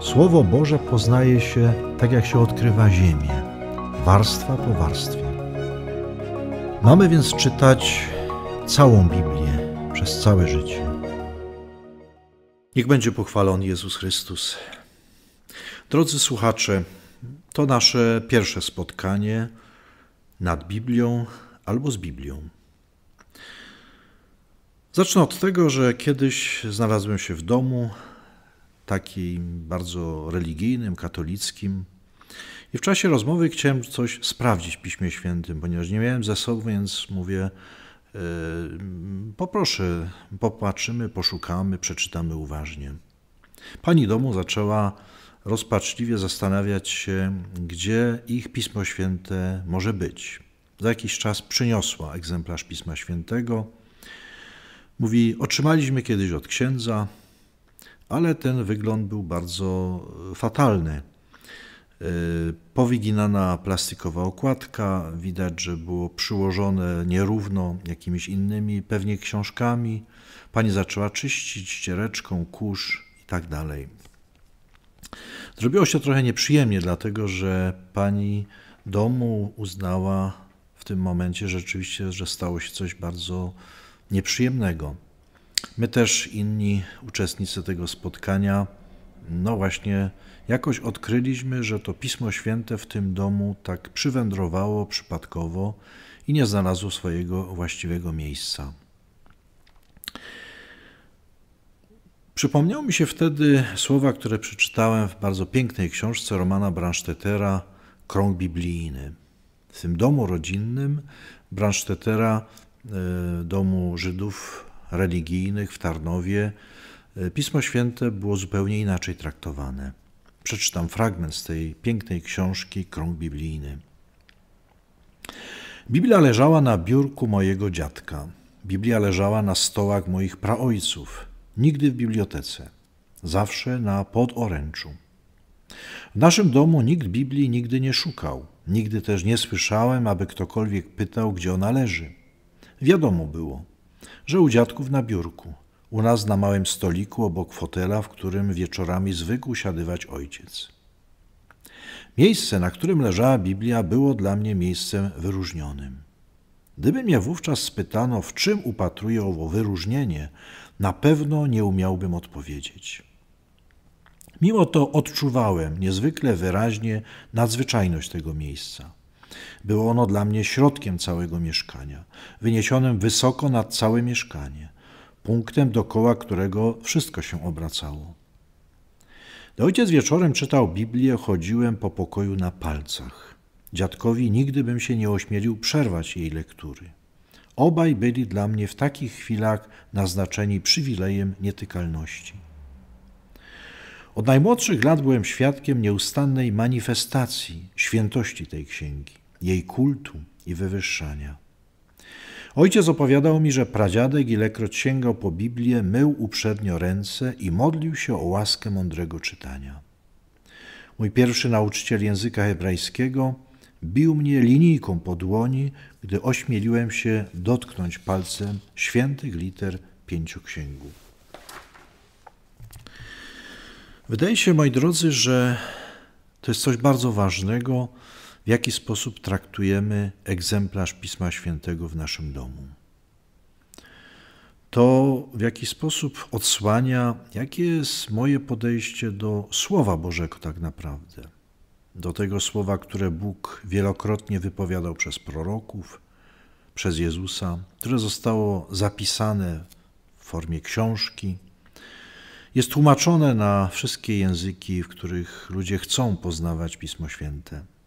Słowo Boże poznaje się tak, jak się odkrywa ziemię, warstwa po warstwie. Mamy więc czytać całą Biblię przez całe życie. Niech będzie pochwalony Jezus Chrystus. Drodzy słuchacze, to nasze pierwsze spotkanie nad Biblią albo z Biblią. Zacznę od tego, że kiedyś znalazłem się w domu, takim bardzo religijnym, katolickim. I w czasie rozmowy chciałem coś sprawdzić w Piśmie Świętym, ponieważ nie miałem ze sobą, więc mówię, yy, poproszę, popatrzymy, poszukamy, przeczytamy uważnie. Pani domu zaczęła rozpaczliwie zastanawiać się, gdzie ich Pismo Święte może być. Za jakiś czas przyniosła egzemplarz Pisma Świętego. Mówi: Otrzymaliśmy kiedyś od księdza, ale ten wygląd był bardzo e, fatalny. E, powyginana plastikowa okładka, widać, że było przyłożone nierówno jakimiś innymi, pewnie książkami. Pani zaczęła czyścić ściereczką, kurz i tak dalej. Zrobiło się trochę nieprzyjemnie, dlatego że pani domu uznała w tym momencie rzeczywiście, że stało się coś bardzo nieprzyjemnego. My też, inni uczestnicy tego spotkania, no właśnie, jakoś odkryliśmy, że to Pismo Święte w tym domu tak przywędrowało przypadkowo i nie znalazło swojego właściwego miejsca. Przypomniało mi się wtedy słowa, które przeczytałem w bardzo pięknej książce Romana Bransztetera Krąg biblijny. W tym domu rodzinnym Bransztetera, e, domu Żydów religijnych w Tarnowie e, Pismo Święte było zupełnie inaczej traktowane. Przeczytam fragment z tej pięknej książki Krąg Biblijny. Biblia leżała na biurku mojego dziadka. Biblia leżała na stołach moich praojców. Nigdy w bibliotece. Zawsze na podoręczu. W naszym domu nikt Biblii nigdy nie szukał. Nigdy też nie słyszałem, aby ktokolwiek pytał, gdzie ona leży. Wiadomo było – że u dziadków na biurku, u nas na małym stoliku obok fotela, w którym wieczorami zwykł siadywać ojciec. Miejsce, na którym leżała Biblia, było dla mnie miejscem wyróżnionym. Gdyby mnie wówczas spytano, w czym upatruję owo wyróżnienie, na pewno nie umiałbym odpowiedzieć. Mimo to odczuwałem niezwykle wyraźnie nadzwyczajność tego miejsca. Było ono dla mnie środkiem całego mieszkania, wyniesionym wysoko nad całe mieszkanie, punktem dokoła którego wszystko się obracało. Gdy ojciec wieczorem czytał Biblię, chodziłem po pokoju na palcach. Dziadkowi nigdy bym się nie ośmielił przerwać jej lektury. Obaj byli dla mnie w takich chwilach naznaczeni przywilejem nietykalności. Od najmłodszych lat byłem świadkiem nieustannej manifestacji świętości tej księgi jej kultu i wywyższania. Ojciec opowiadał mi, że pradziadek, ilekroć sięgał po Biblię, mył uprzednio ręce i modlił się o łaskę mądrego czytania. Mój pierwszy nauczyciel języka hebrajskiego bił mnie linijką po dłoni, gdy ośmieliłem się dotknąć palcem świętych liter pięciu księgów. Wydaje się, moi drodzy, że to jest coś bardzo ważnego, w jaki sposób traktujemy egzemplarz Pisma Świętego w naszym domu. To w jaki sposób odsłania, jakie jest moje podejście do Słowa Bożego tak naprawdę. Do tego słowa, które Bóg wielokrotnie wypowiadał przez proroków, przez Jezusa, które zostało zapisane w formie książki, jest tłumaczone na wszystkie języki, w których ludzie chcą poznawać Pismo Święte.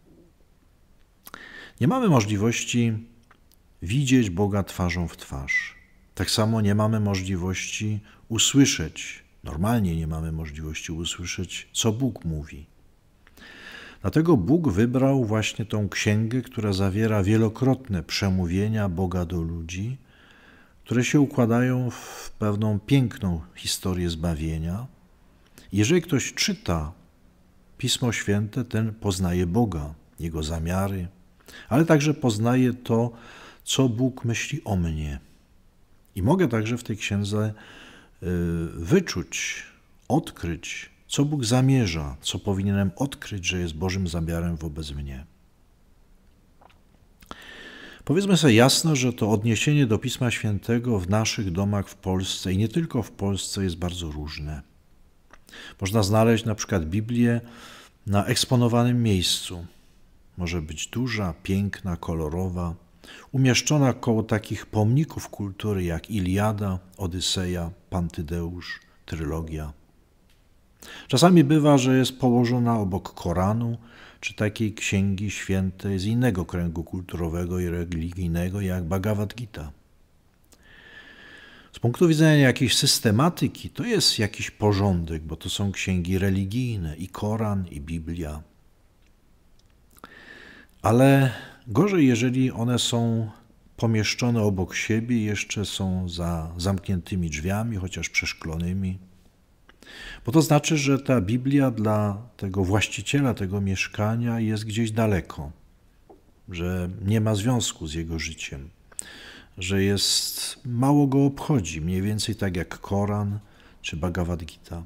Nie mamy możliwości widzieć Boga twarzą w twarz. Tak samo nie mamy możliwości usłyszeć, normalnie nie mamy możliwości usłyszeć, co Bóg mówi. Dlatego Bóg wybrał właśnie tą księgę, która zawiera wielokrotne przemówienia Boga do ludzi, które się układają w pewną piękną historię zbawienia. Jeżeli ktoś czyta Pismo Święte, ten poznaje Boga, Jego zamiary, ale także poznaję to, co Bóg myśli o mnie. I mogę także w tej księdze y, wyczuć, odkryć, co Bóg zamierza, co powinienem odkryć, że jest Bożym zamiarem wobec mnie. Powiedzmy sobie jasno, że to odniesienie do Pisma Świętego w naszych domach w Polsce i nie tylko w Polsce jest bardzo różne. Można znaleźć na przykład Biblię na eksponowanym miejscu. Może być duża, piękna, kolorowa, umieszczona koło takich pomników kultury jak Iliada, Odyseja, Pantydeusz, Trylogia. Czasami bywa, że jest położona obok Koranu czy takiej księgi świętej z innego kręgu kulturowego i religijnego jak Bhagavad Gita. Z punktu widzenia jakiejś systematyki to jest jakiś porządek, bo to są księgi religijne i Koran, i Biblia. Ale gorzej, jeżeli one są pomieszczone obok siebie, jeszcze są za zamkniętymi drzwiami, chociaż przeszklonymi. Bo to znaczy, że ta Biblia dla tego właściciela tego mieszkania jest gdzieś daleko, że nie ma związku z jego życiem że jest mało go obchodzi, mniej więcej tak jak Koran czy Bhagavad Gita.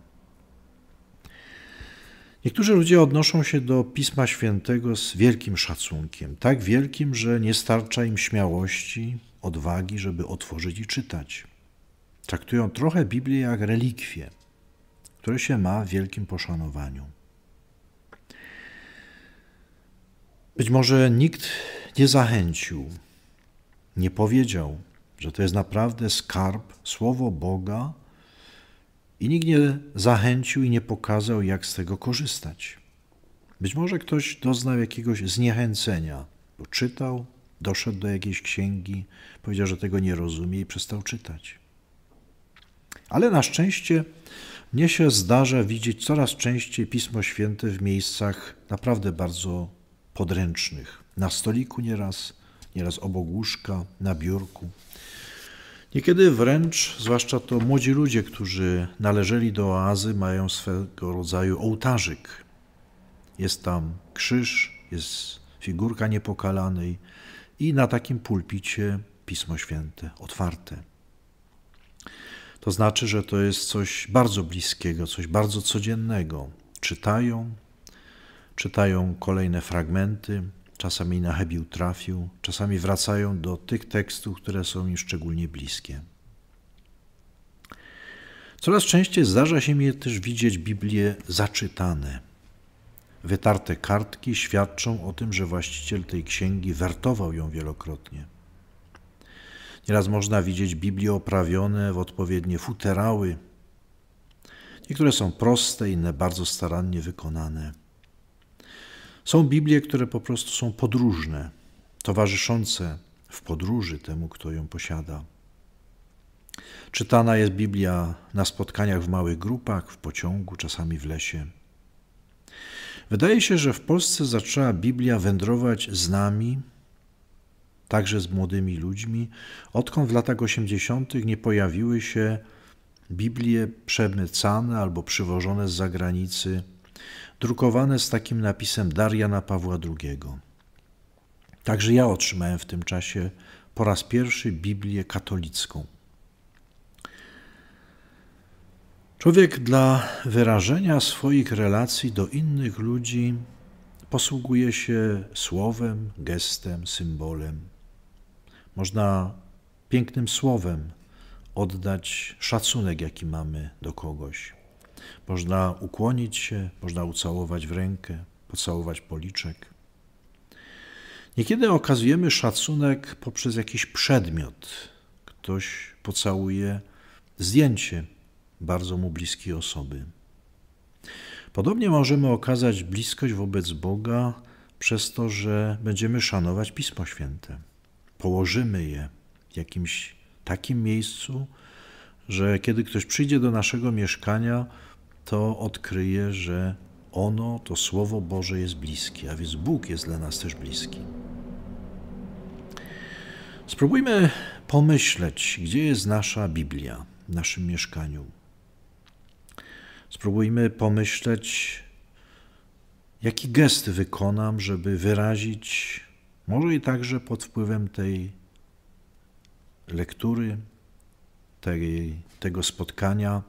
Niektórzy ludzie odnoszą się do Pisma Świętego z wielkim szacunkiem, tak wielkim, że nie starcza im śmiałości, odwagi, żeby otworzyć i czytać. Traktują trochę Biblię jak relikwie, które się ma w wielkim poszanowaniu. Być może nikt nie zachęcił nie powiedział, że to jest naprawdę skarb, słowo Boga i nikt nie zachęcił i nie pokazał, jak z tego korzystać. Być może ktoś doznał jakiegoś zniechęcenia, bo czytał, doszedł do jakiejś księgi, powiedział, że tego nie rozumie i przestał czytać. Ale na szczęście mnie się zdarza widzieć coraz częściej Pismo Święte w miejscach naprawdę bardzo podręcznych. Na stoliku nieraz, nieraz obok łóżka, na biurku. Niekiedy wręcz, zwłaszcza to młodzi ludzie, którzy należeli do oazy, mają swego rodzaju ołtarzyk. Jest tam krzyż, jest figurka niepokalanej i na takim pulpicie Pismo Święte, otwarte. To znaczy, że to jest coś bardzo bliskiego, coś bardzo codziennego. Czytają, czytają kolejne fragmenty, czasami na hebił trafił, czasami wracają do tych tekstów, które są im szczególnie bliskie. Coraz częściej zdarza się mi też widzieć Biblię zaczytane. Wytarte kartki świadczą o tym, że właściciel tej księgi wertował ją wielokrotnie. Nieraz można widzieć Biblię oprawione w odpowiednie futerały. Niektóre są proste, inne bardzo starannie wykonane. Są Biblie, które po prostu są podróżne, towarzyszące w podróży temu, kto ją posiada. Czytana jest Biblia na spotkaniach w małych grupach, w pociągu, czasami w lesie. Wydaje się, że w Polsce zaczęła Biblia wędrować z nami, także z młodymi ludźmi, odkąd w latach 80. nie pojawiły się Biblie przemycane albo przywożone z zagranicy drukowane z takim napisem Dariana Pawła II. Także ja otrzymałem w tym czasie po raz pierwszy Biblię katolicką. Człowiek dla wyrażenia swoich relacji do innych ludzi posługuje się słowem, gestem, symbolem. Można pięknym słowem oddać szacunek, jaki mamy do kogoś. Można ukłonić się, można ucałować w rękę, pocałować policzek. Niekiedy okazujemy szacunek poprzez jakiś przedmiot. Ktoś pocałuje zdjęcie bardzo mu bliskiej osoby. Podobnie możemy okazać bliskość wobec Boga przez to, że będziemy szanować Pismo Święte. Położymy je w jakimś takim miejscu, że kiedy ktoś przyjdzie do naszego mieszkania, to odkryje, że ono, to Słowo Boże jest bliskie, a więc Bóg jest dla nas też bliski. Spróbujmy pomyśleć, gdzie jest nasza Biblia w naszym mieszkaniu. Spróbujmy pomyśleć, jaki gest wykonam, żeby wyrazić, może i także pod wpływem tej lektury, tej, tego spotkania,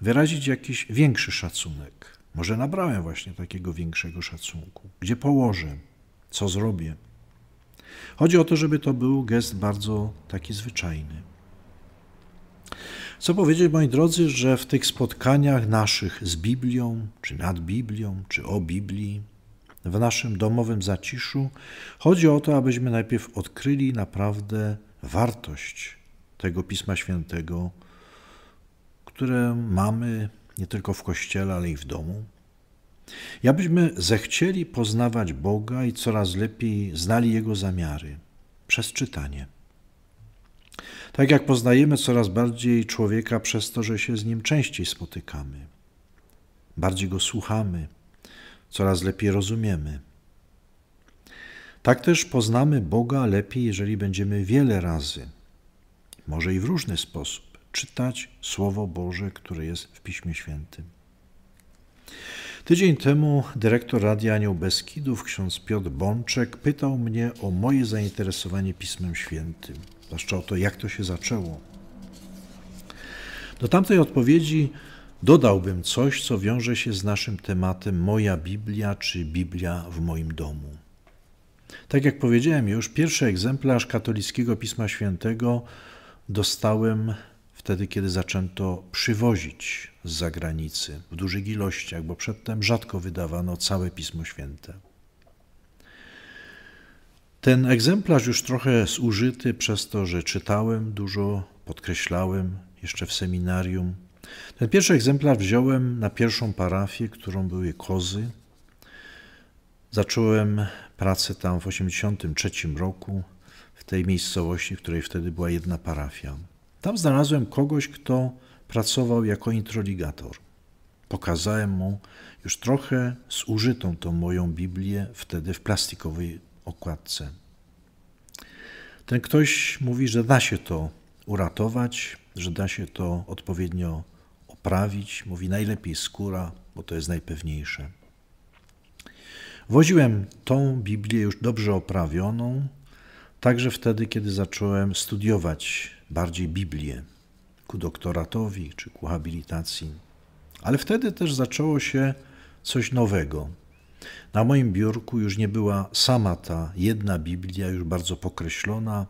wyrazić jakiś większy szacunek. Może nabrałem właśnie takiego większego szacunku. Gdzie położę? Co zrobię? Chodzi o to, żeby to był gest bardzo taki zwyczajny. Co powiedzieć, moi drodzy, że w tych spotkaniach naszych z Biblią, czy nad Biblią, czy o Biblii, w naszym domowym zaciszu, chodzi o to, abyśmy najpierw odkryli naprawdę wartość tego Pisma Świętego, które mamy nie tylko w kościele, ale i w domu. I abyśmy zechcieli poznawać Boga i coraz lepiej znali Jego zamiary przez czytanie. Tak jak poznajemy coraz bardziej człowieka przez to, że się z nim częściej spotykamy, bardziej go słuchamy, coraz lepiej rozumiemy. Tak też poznamy Boga lepiej, jeżeli będziemy wiele razy, może i w różny sposób, czytać Słowo Boże, które jest w Piśmie Świętym. Tydzień temu dyrektor Radia Anioł Beskidów, ksiądz Piotr Bączek, pytał mnie o moje zainteresowanie Pismem Świętym, zwłaszcza o to, jak to się zaczęło. Do tamtej odpowiedzi dodałbym coś, co wiąże się z naszym tematem Moja Biblia czy Biblia w moim domu. Tak jak powiedziałem już, pierwszy egzemplarz katolickiego Pisma Świętego dostałem wtedy, kiedy zaczęto przywozić z zagranicy w dużych ilościach, bo przedtem rzadko wydawano całe Pismo Święte. Ten egzemplarz już trochę zużyty przez to, że czytałem dużo, podkreślałem jeszcze w seminarium. Ten pierwszy egzemplarz wziąłem na pierwszą parafię, którą były Kozy. Zacząłem pracę tam w 1983 roku, w tej miejscowości, w której wtedy była jedna parafia. Tam znalazłem kogoś, kto pracował jako introligator. Pokazałem mu już trochę zużytą tą moją Biblię, wtedy w plastikowej okładce. Ten ktoś mówi, że da się to uratować, że da się to odpowiednio oprawić. Mówi najlepiej skóra, bo to jest najpewniejsze. Woziłem tą Biblię już dobrze oprawioną, także wtedy, kiedy zacząłem studiować bardziej Biblię ku doktoratowi czy ku habilitacji. Ale wtedy też zaczęło się coś nowego. Na moim biurku już nie była sama ta jedna Biblia, już bardzo pokreślona,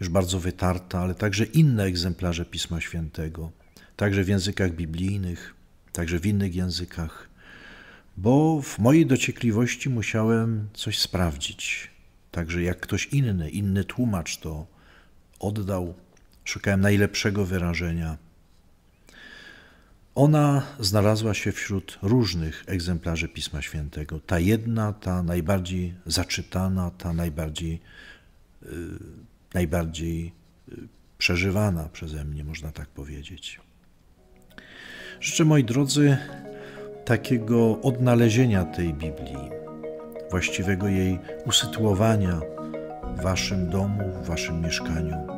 już bardzo wytarta, ale także inne egzemplarze Pisma Świętego, także w językach biblijnych, także w innych językach, bo w mojej dociekliwości musiałem coś sprawdzić. Także jak ktoś inny, inny tłumacz to oddał, szukałem najlepszego wyrażenia. Ona znalazła się wśród różnych egzemplarzy Pisma Świętego. Ta jedna, ta najbardziej zaczytana, ta najbardziej, yy, najbardziej yy, przeżywana przeze mnie, można tak powiedzieć. Życzę, moi drodzy, takiego odnalezienia tej Biblii, właściwego jej usytuowania w Waszym domu, w Waszym mieszkaniu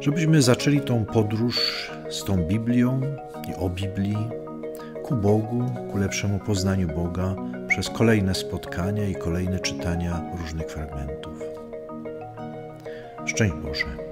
żebyśmy zaczęli tą podróż z tą Biblią i o Biblii ku Bogu, ku lepszemu poznaniu Boga przez kolejne spotkania i kolejne czytania różnych fragmentów. Szczęść Boże.